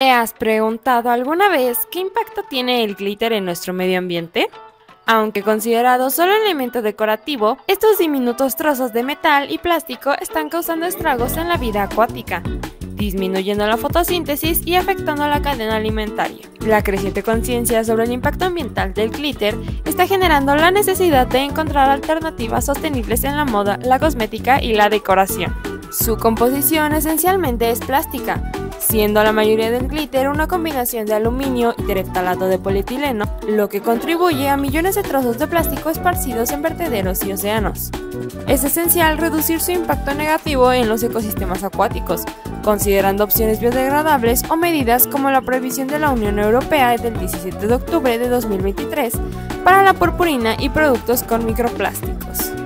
¿Te has preguntado alguna vez qué impacto tiene el glitter en nuestro medio ambiente? Aunque considerado solo elemento decorativo, estos diminutos trozos de metal y plástico están causando estragos en la vida acuática, disminuyendo la fotosíntesis y afectando la cadena alimentaria. La creciente conciencia sobre el impacto ambiental del glitter está generando la necesidad de encontrar alternativas sostenibles en la moda, la cosmética y la decoración. Su composición esencialmente es plástica, siendo la mayoría del glitter una combinación de aluminio y tereftalato de polietileno, lo que contribuye a millones de trozos de plástico esparcidos en vertederos y océanos. Es esencial reducir su impacto negativo en los ecosistemas acuáticos, considerando opciones biodegradables o medidas como la prohibición de la Unión Europea del 17 de octubre de 2023 para la purpurina y productos con microplásticos.